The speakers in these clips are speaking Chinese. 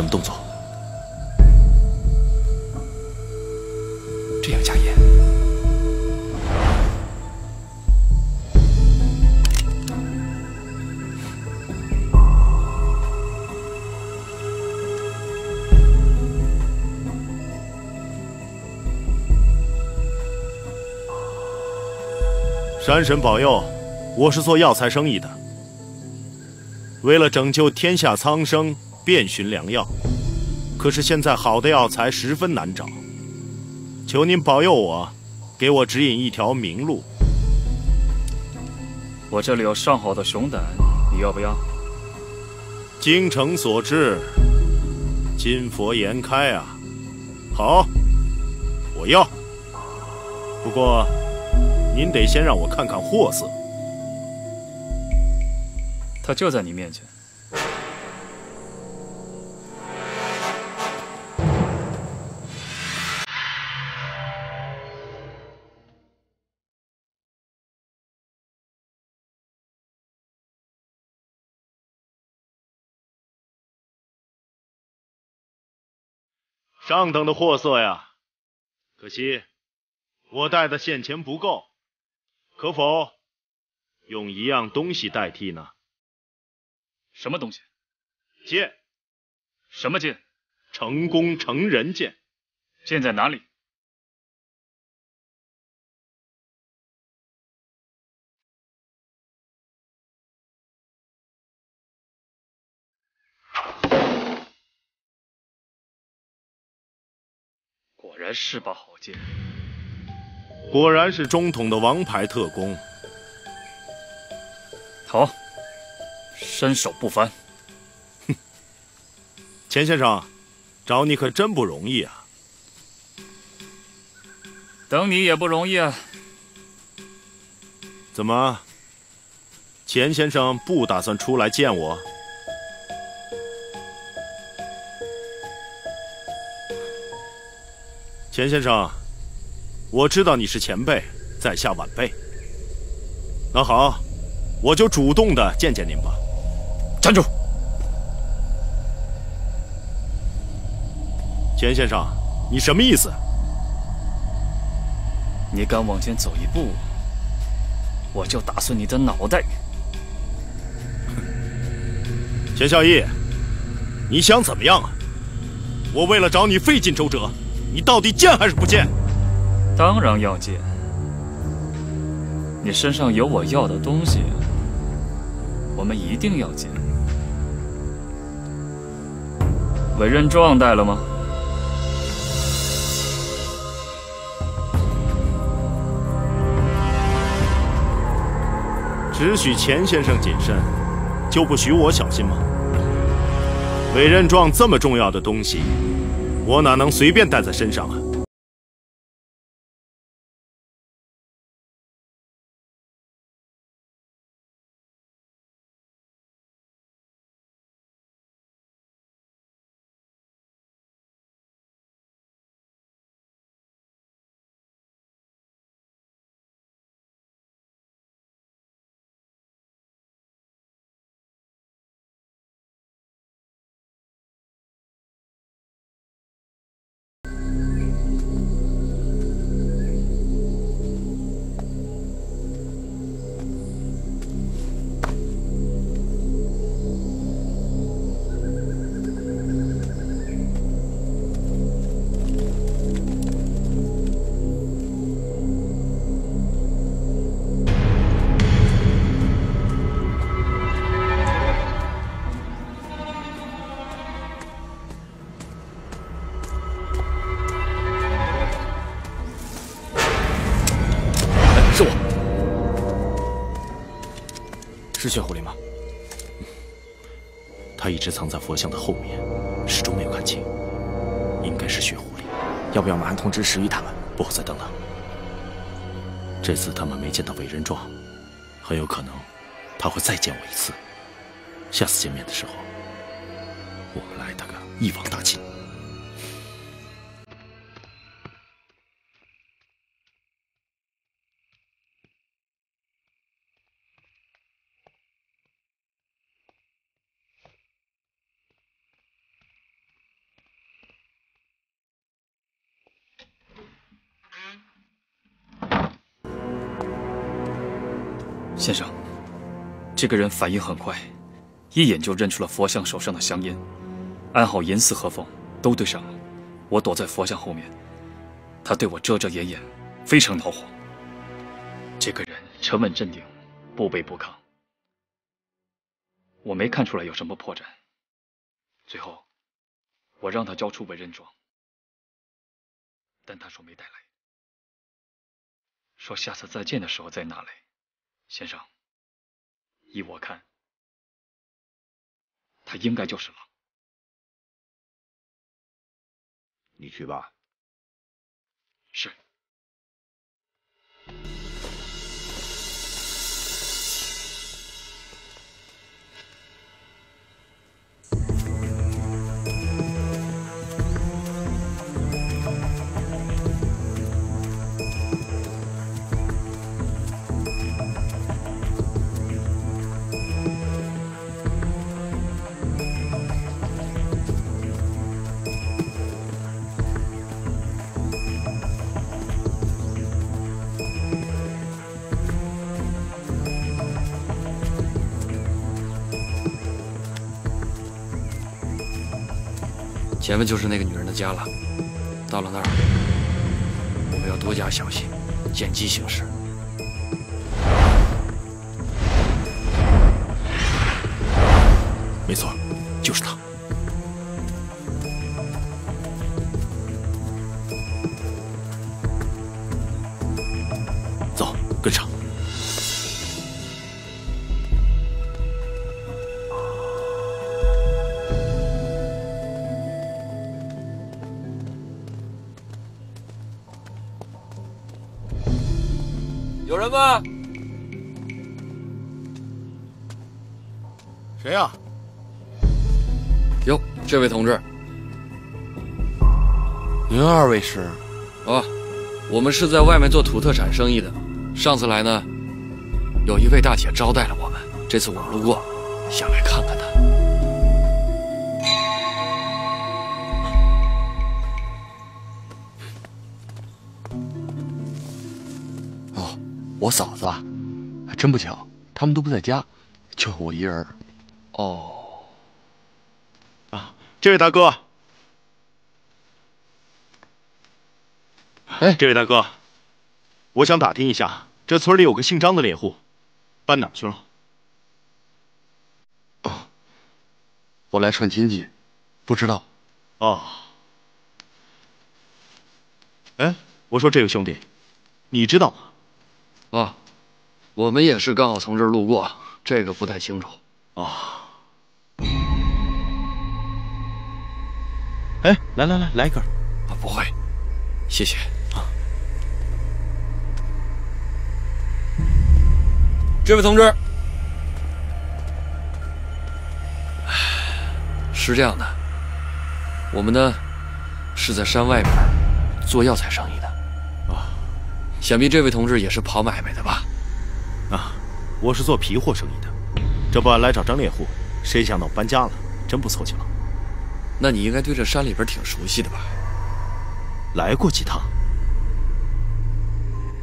什么动作？这样加盐。山神保佑，我是做药材生意的。为了拯救天下苍生，遍寻良药，可是现在好的药材十分难找。求您保佑我，给我指引一条明路。我这里有上好的熊胆，你要不要？精诚所至，金佛颜开啊！好，我要。不过。您得先让我看看货色。他就在你面前。上等的货色呀，可惜我带的现钱不够。可否用一样东西代替呢？什么东西？剑。什么剑？成功成人剑。剑在哪里？然是把好剑。果然是中统的王牌特工。好，身手不凡。哼，钱先生，找你可真不容易啊。等你也不容易啊。怎么，钱先生不打算出来见我？钱先生。我知道你是前辈，在下晚辈。那好，我就主动的见见您吧。站住！钱先生，你什么意思？你敢往前走一步，我就打碎你的脑袋。钱孝义，你想怎么样啊？我为了找你费尽周折，你到底见还是不见？当然要见。你身上有我要的东西，我们一定要见。委任状带了吗？只许钱先生谨慎，就不许我小心吗？委任状这么重要的东西，我哪能随便带在身上啊？佛像的后面，始终没有看清，应该是血狐狸。要不要马上通知石玉他们？不，再等等。这次他们没见到委任状，很有可能他会再见我一次。下次见面的时候，我们来他个一网打尽。这个人反应很快，一眼就认出了佛像手上的香烟，安好严丝合缝，都对上了。我躲在佛像后面，他对我遮遮掩掩，非常恼火。这个人沉稳镇定，不卑不亢，我没看出来有什么破绽。最后，我让他交出委任状，但他说没带来，说下次再见的时候再拿来。先生，依我看，他应该就是狼。你去吧。前面就是那个女人的家了，到了那儿，我们要多加小心，见机行事。有人吗？谁呀？哟，这位同志，您二位是？啊，我们是在外面做土特产生意的。上次来呢，有一位大姐招待了我们，这次我们路过，想来看看我嫂子啊，还真不巧，他们都不在家，就我一人。哦，啊，这位大哥，哎，这位大哥，我想打听一下，这村里有个姓张的猎户，搬哪去了？哦，我来串亲戚，不知道。哦，哎，我说这位兄弟，你知道吗？啊，我们也是刚好从这儿路过，这个不太清楚。啊，哎，来来来，来一根。啊，不会，谢谢。啊，这位同志，是这样的，我们呢是在山外边做药材生意的。想必这位同志也是跑买卖的吧？啊，我是做皮货生意的。这不来找张猎户，谁想到搬家了，真不凑巧。那你应该对这山里边挺熟悉的吧？来过几趟。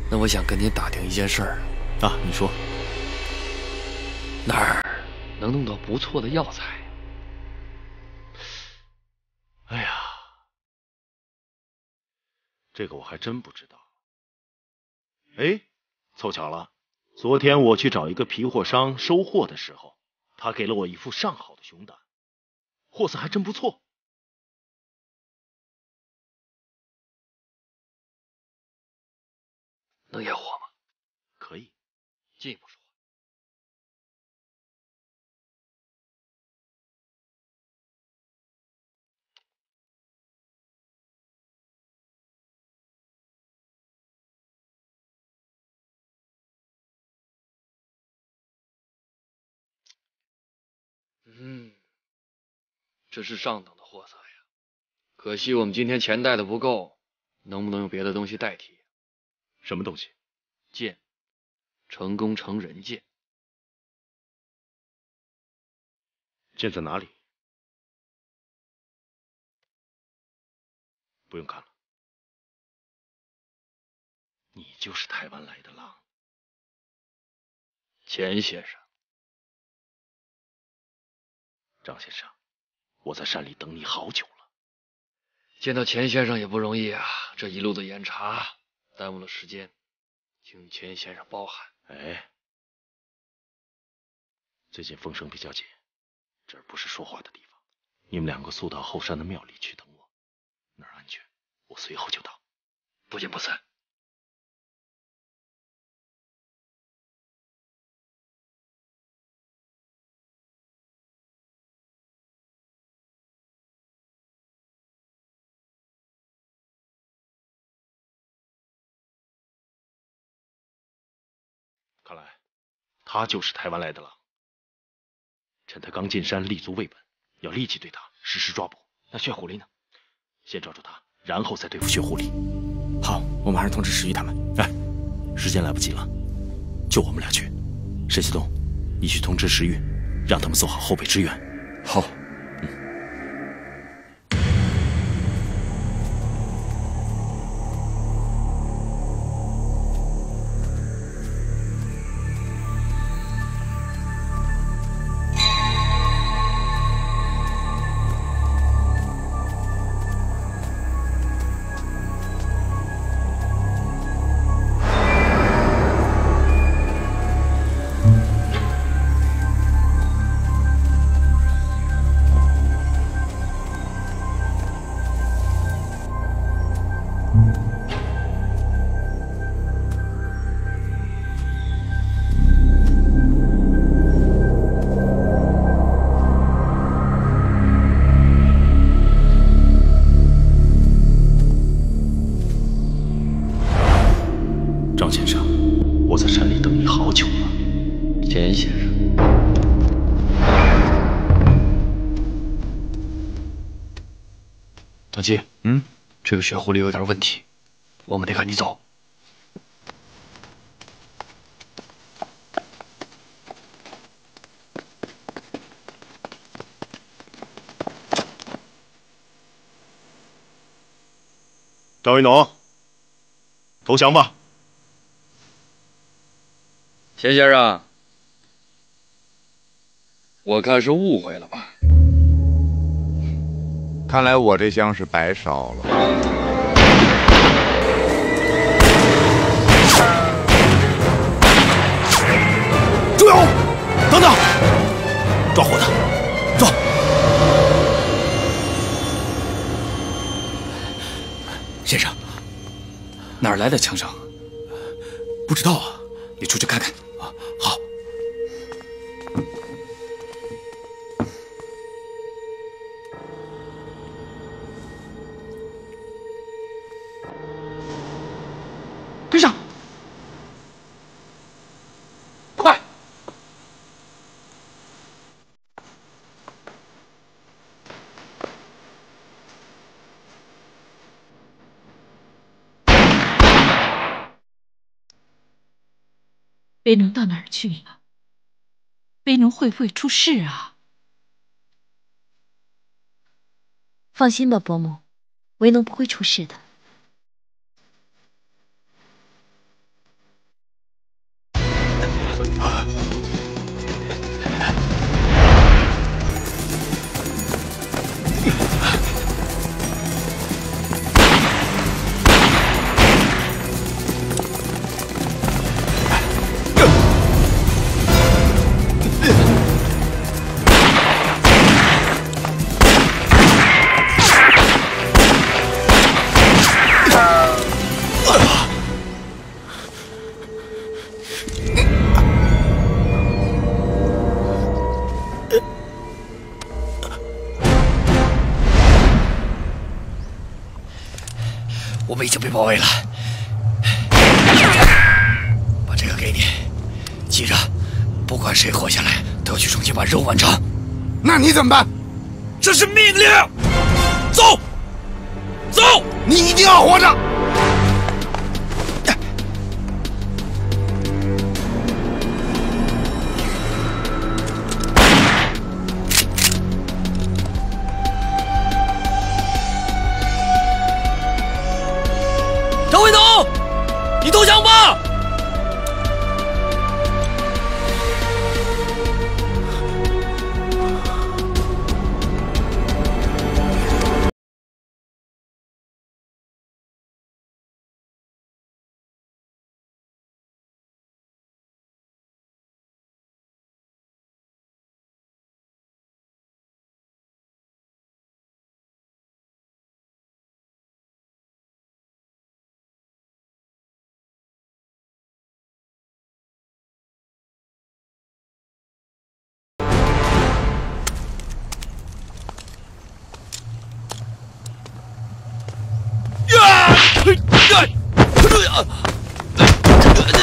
那我想跟您打听一件事儿。啊，你说。哪儿能弄到不错的药材？哎呀，这个我还真不知道。哎，凑巧了，昨天我去找一个皮货商收货的时候，他给了我一副上好的熊胆，货色还真不错。能验货吗？可以，进一步说。嗯，这是上等的货色呀。可惜我们今天钱带的不够，能不能用别的东西代替？什么东西？剑，成功成人剑。剑在哪里？不用看了，你就是台湾来的狼。钱先生，张先生，我在山里等你好久了。见到钱先生也不容易啊，这一路的严查，耽误了时间，请钱先生包涵。哎，最近风声比较紧，这儿不是说话的地方。你们两个速到后山的庙里去等我，那儿安全，我随后就到。不见不散。他就是台湾来的了。趁他刚进山，立足未稳，要立即对他实施抓捕。那血狐狸呢？先抓住他，然后再对付血狐狸。好，我马上通知石玉他们。哎，时间来不及了，就我们俩去。沈西东，你去通知石玉，让他们做好后备支援。好。段基，嗯，这个血狐狸有点问题，我们得赶紧走。张云农，投降吧。钱先生，我看是误会了吧？看来我这香是白烧了。朱勇，等等，抓活的，抓！先生，哪儿来的枪声？不知道啊。你出去看看。威农到哪儿去了？威农会不会出事啊？放心吧，伯母，威农不会出事的。已经被包围了，把这个给你，记着，不管谁活下来，都要去重庆把任务完成。那你怎么办？这是命令，走，走，你一定要活着。啊！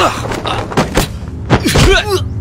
啊！啊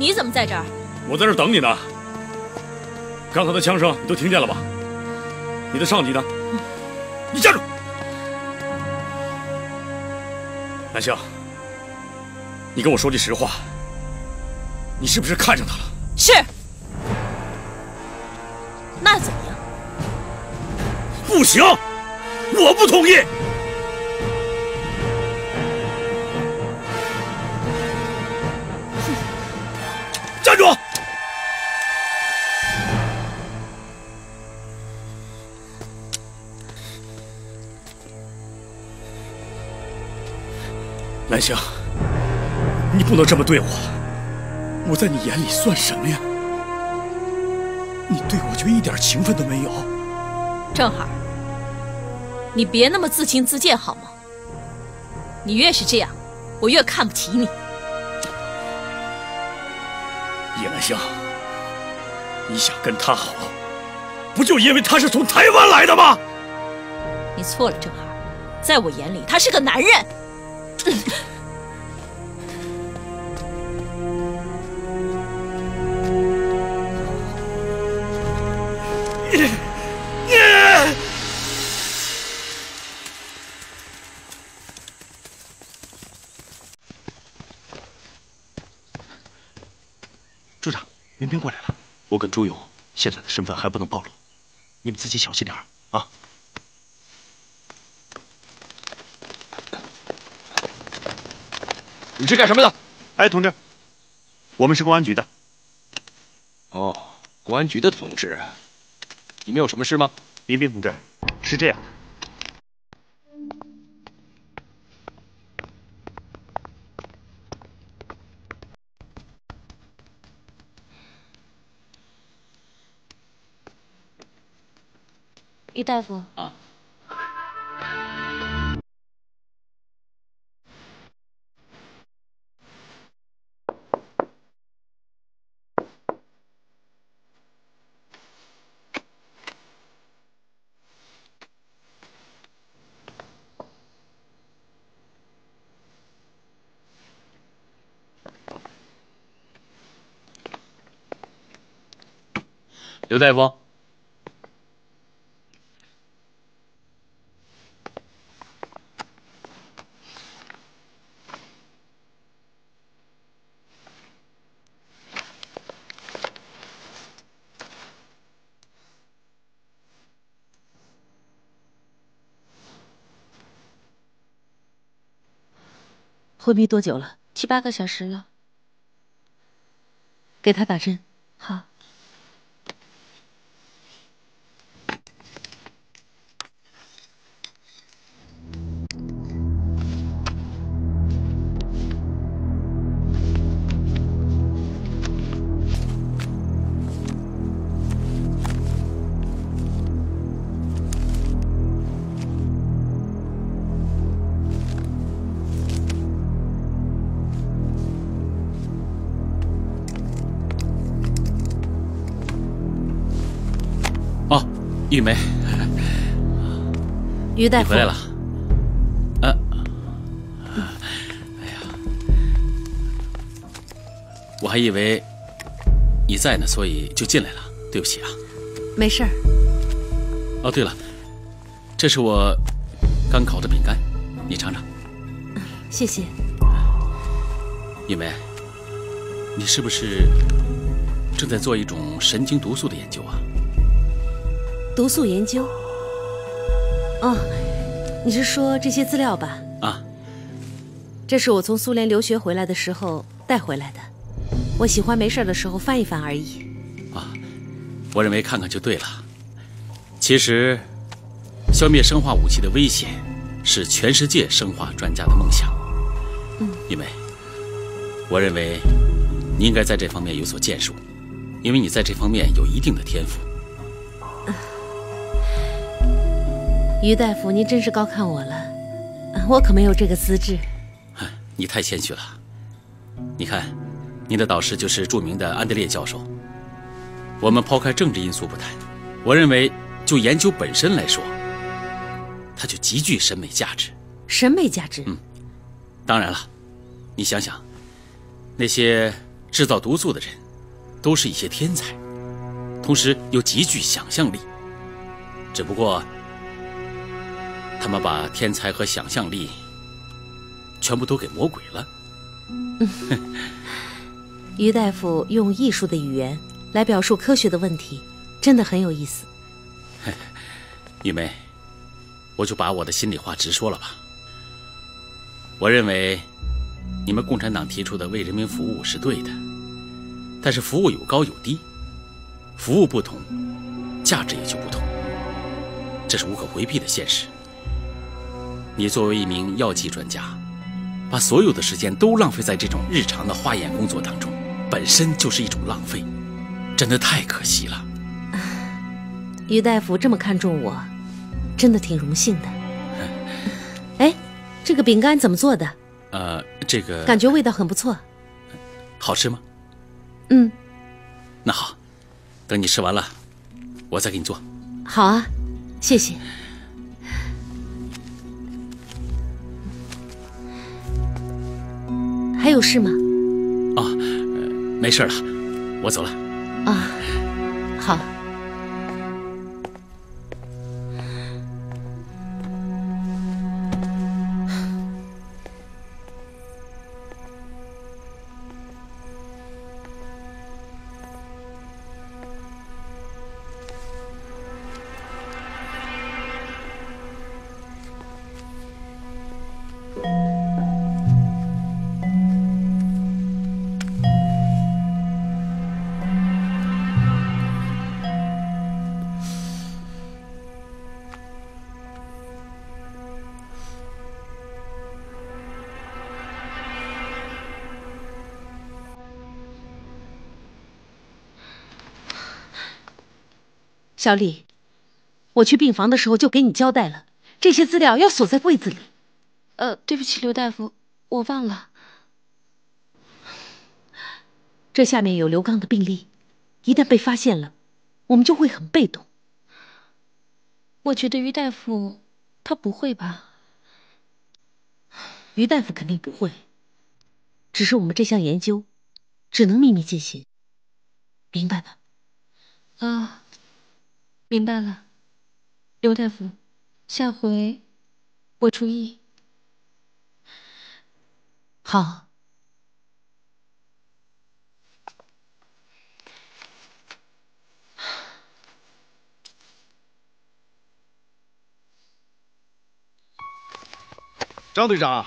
你怎么在这儿？我在这儿等你呢。刚才的枪声你都听见了吧？你的上级呢？你站住！南星，你跟我说句实话，你是不是看上他了？是。那怎么样？不行，我不同意。南星，你不能这么对我，我在你眼里算什么呀？你对我就一点情分都没有。郑海，你别那么自轻自贱好吗？你越是这样，我越看不起你。叶兰香，你想跟他好，不就因为他是从台湾来的吗？你错了，郑海，在我眼里他是个男人。跟朱勇现在的身份还不能暴露，你们自己小心点啊。你是干什么的？哎，同志，我们是公安局的。哦，公安局的同志，你们有什么事吗？林斌同志，是这样的。于大夫。啊，刘大夫，昏迷多久了？七八个小时了。给他打针。好。玉梅，于大夫回来了。啊，哎呀，我还以为你在呢，所以就进来了。对不起啊。没事儿。哦，对了，这是我刚烤的饼干，你尝尝。谢谢。玉梅，你是不是正在做一种神经毒素的研究啊？毒素研究？哦，你是说这些资料吧？啊，这是我从苏联留学回来的时候带回来的，我喜欢没事的时候翻一翻而已。啊，我认为看看就对了。其实，消灭生化武器的危险是全世界生化专家的梦想。嗯，因为，我认为你应该在这方面有所建树，因为你在这方面有一定的天赋。于大夫，您真是高看我了，我可没有这个资质。你太谦虚了。你看，您的导师就是著名的安德烈教授。我们抛开政治因素不谈，我认为就研究本身来说，它就极具审美价值。审美价值？嗯，当然了，你想想，那些制造毒素的人，都是一些天才，同时又极具想象力。只不过。他们把天才和想象力全部都给魔鬼了。于大夫用艺术的语言来表述科学的问题，真的很有意思。玉梅，我就把我的心里话直说了吧。我认为你们共产党提出的为人民服务是对的，但是服务有高有低，服务不同，价值也就不同，这是无可回避的现实。你作为一名药剂专家，把所有的时间都浪费在这种日常的化验工作当中，本身就是一种浪费，真的太可惜了。于大夫这么看重我，真的挺荣幸的。哎，这个饼干怎么做的？呃，这个感觉味道很不错。好吃吗？嗯。那好，等你吃完了，我再给你做。好啊，谢谢。还有事吗？哦，没事了，我走了。啊，小李，我去病房的时候就给你交代了，这些资料要锁在柜子里。呃，对不起，刘大夫，我忘了。这下面有刘刚的病历，一旦被发现了，我们就会很被动。我觉得于大夫他不会吧？于大夫肯定不会，只是我们这项研究只能秘密进行，明白吗？啊。明白了，刘大夫，下回我注意。好。张队长，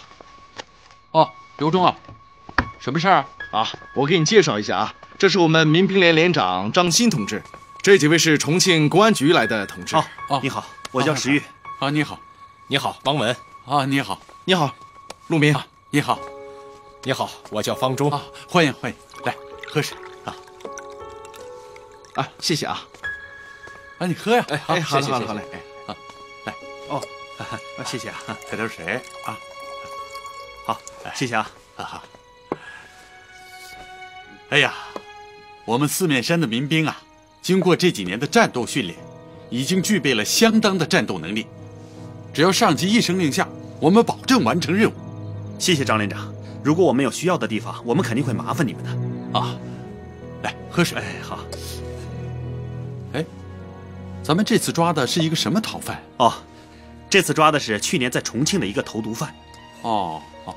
哦，刘忠啊，什么事儿啊？我给你介绍一下啊，这是我们民兵连连长张鑫同志。这几位是重庆公安局来的同志。哦哦，你好，我叫石玉。啊，你好，你好，王文。啊，你好，你好，陆明。你好，你好，我叫方忠。啊，欢迎欢迎，来喝水啊。啊，谢谢啊。啊，你喝呀。哎，好，好嘞，好嘞，好嘞。哎，啊，来。哦，谢谢啊，喝点水啊。好，谢谢啊。哈哈。哎呀，我们四面山的民兵啊。经过这几年的战斗训练，已经具备了相当的战斗能力。只要上级一声令下，我们保证完成任务。谢谢张连长。如果我们有需要的地方，我们肯定会麻烦你们的。啊，来喝水。哎，好。哎，咱们这次抓的是一个什么逃犯？哦，这次抓的是去年在重庆的一个投毒犯。哦哦。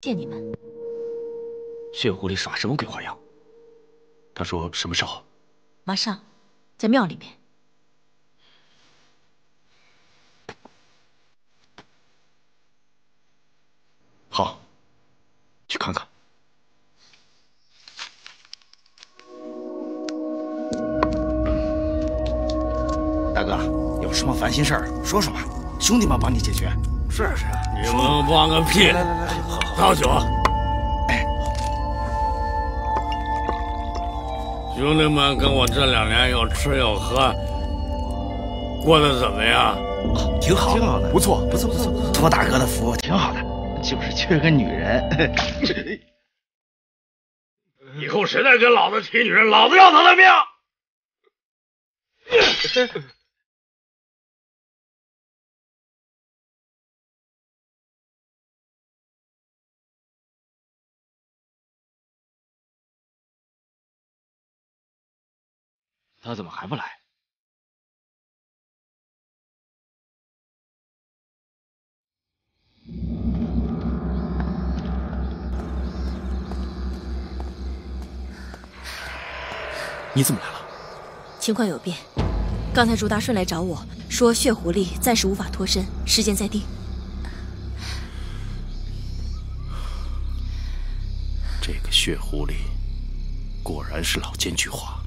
谢你们。血狐狸耍什么鬼花样？他说什么时候？马上，在庙里面。好，去看看。大哥，有什么烦心事儿说说吧，兄弟们帮你解决。是是，你们帮个屁！来来来，倒酒。哎，兄弟们跟我这两年有吃有喝，过得怎么样？挺好，挺好的，不错，不错，不错，托大哥的福，挺好的，就是缺个女人。以后谁再跟老子提女人，老子要他的命！他怎么还不来？你怎么来了？情况有变，刚才朱大顺来找我说，血狐狸暂时无法脱身，时间在定。这个血狐狸果然是老奸巨猾。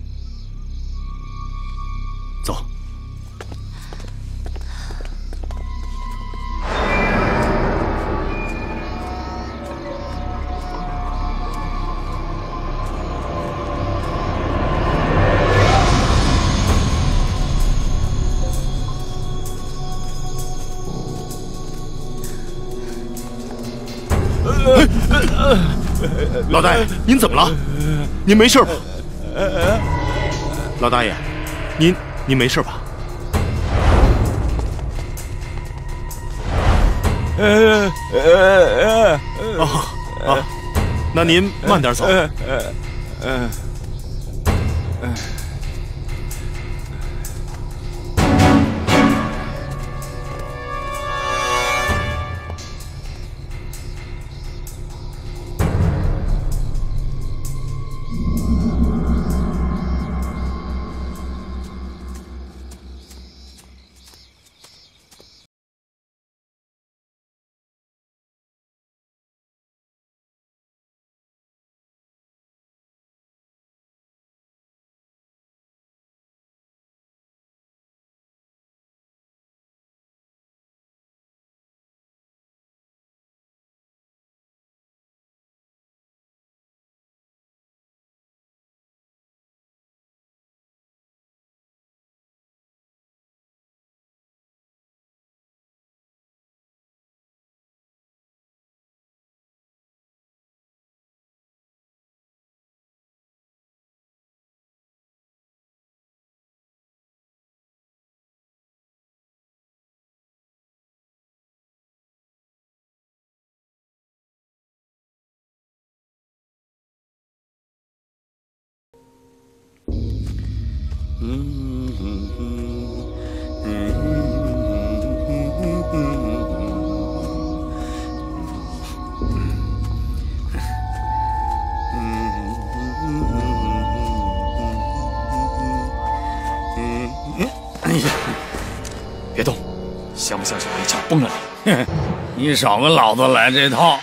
老大爷，您怎么了？您没事吧？老大爷，您您没事吧？哦啊，那您慢点走。别动，相不相信我一枪崩了你？你少跟老子来这套！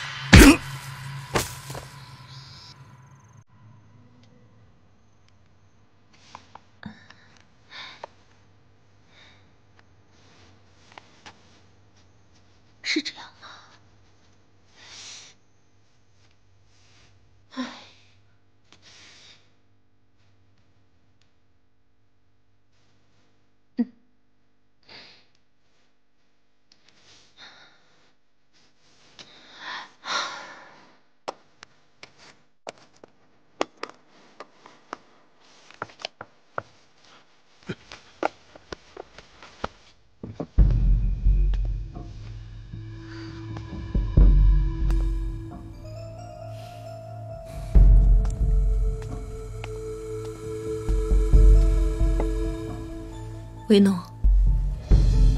维诺，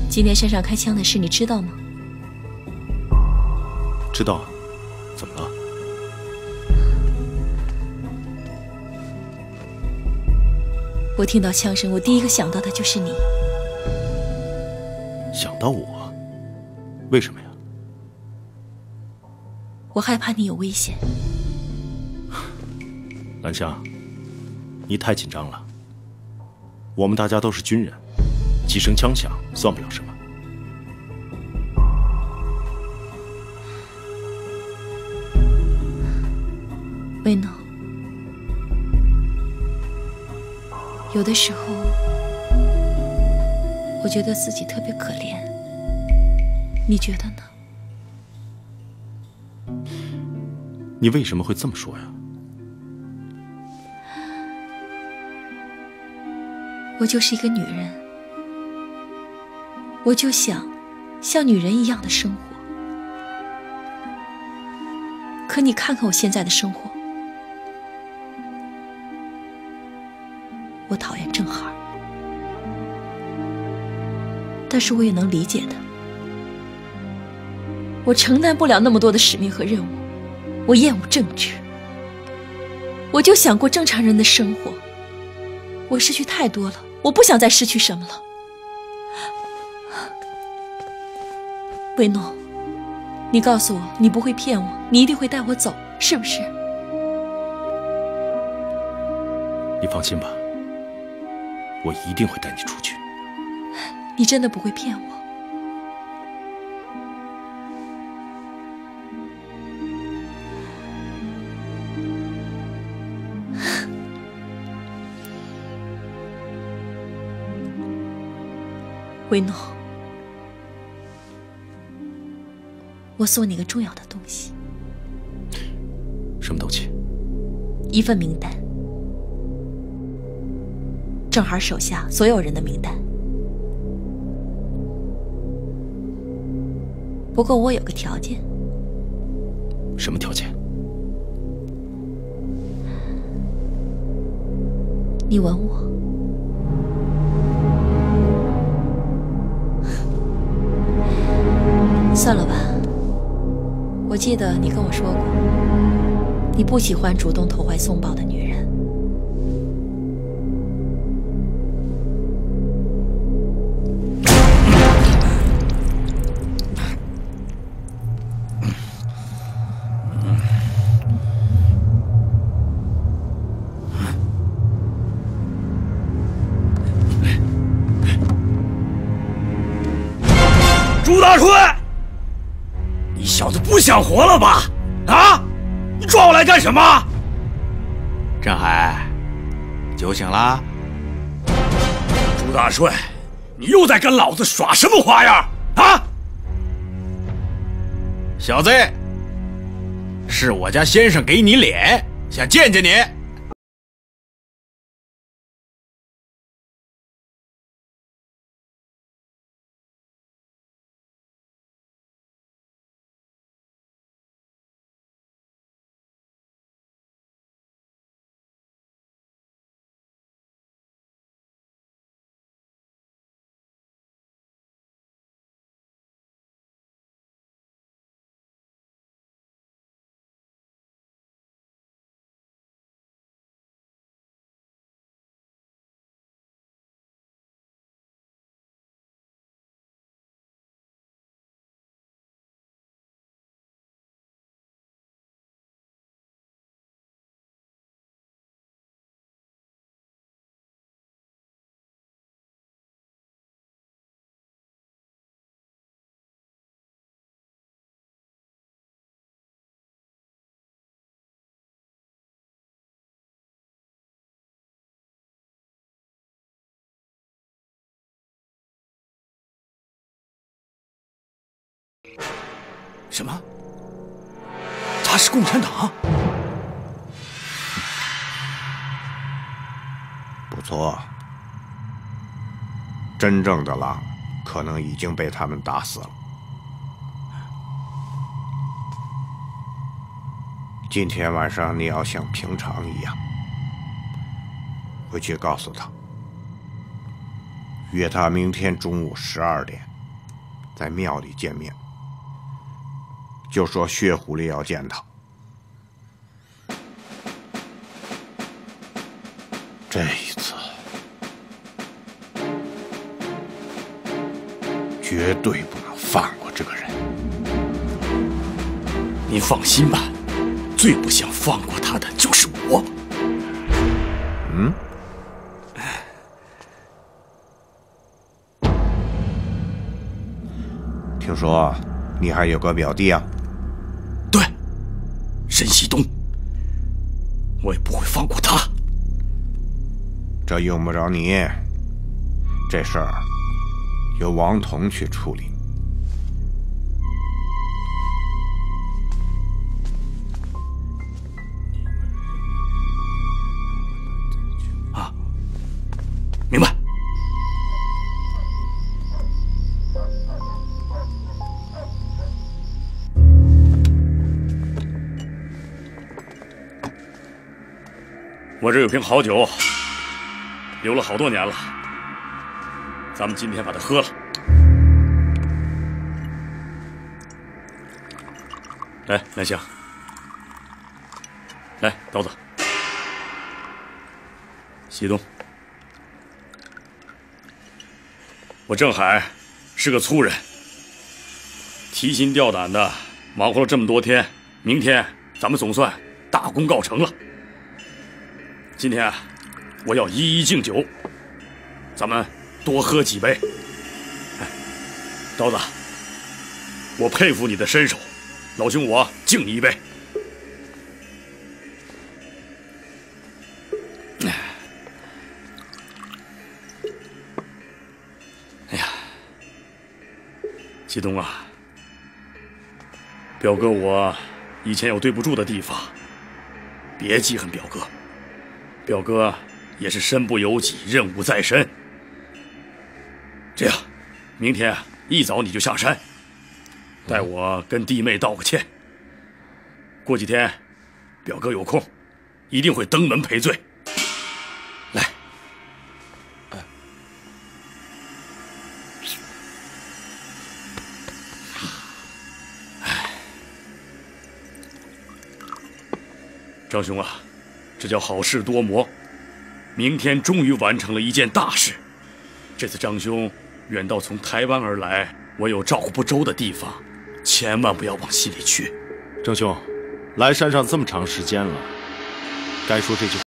今天山上开枪的事你知道吗？知道，怎么了？我听到枪声，我第一个想到的就是你。想到我？为什么呀？我害怕你有危险。兰香，你太紧张了。我们大家都是军人，几声枪响算不了什么。维诺，有的时候我觉得自己特别可怜，你觉得呢？你为什么会这么说呀？我就是一个女人，我就想像女人一样的生活。可你看看我现在的生活，我讨厌郑海，但是我也能理解的。我承担不了那么多的使命和任务，我厌恶政治，我就想过正常人的生活。我失去太多了。我不想再失去什么了，维诺，你告诉我，你不会骗我，你一定会带我走，是不是？你放心吧，我一定会带你出去。你真的不会骗我？维 诺，我送你个重要的东西。什么东西？一份名单，正好手下所有人的名单。不过我有个条件。什么条件？你吻我。算了吧，我记得你跟我说过，你不喜欢主动投怀送抱的女人。朱大春。小子不想活了吧？啊！你抓我来干什么？郑海，酒醒了。朱大帅，你又在跟老子耍什么花样？啊！小子，是我家先生给你脸，想见见你。什么？他是共产党？不错，真正的狼可能已经被他们打死了。今天晚上你要像平常一样回去告诉他，约他明天中午十二点在庙里见面，就说血狐狸要见他。这一次绝对不能放过这个人。您放心吧。最不想放过他的就是我。嗯，听说你还有个表弟啊？对，沈西东。我也不会放过他。这用不着你，这事儿由王彤去处理。我这有瓶好酒，留了好多年了，咱们今天把它喝了。来，南香，来，刀子，西东。我郑海是个粗人，提心吊胆的忙活了这么多天，明天咱们总算大功告成了。今天啊，我要一一敬酒，咱们多喝几杯。刀子，我佩服你的身手，老兄我敬你一杯。哎呀季东啊，表哥，我以前有对不住的地方，别记恨表哥。表哥也是身不由己，任务在身。这样，明天一早你就下山，代我跟弟妹道个歉。过几天，表哥有空，一定会登门赔罪来。张兄啊，这叫好事多磨。明天终于完成了一件大事。这次张兄远道从台湾而来，我有照顾不周的地方，千万不要往心里去。张兄，来山上这么长时间了，该说这句。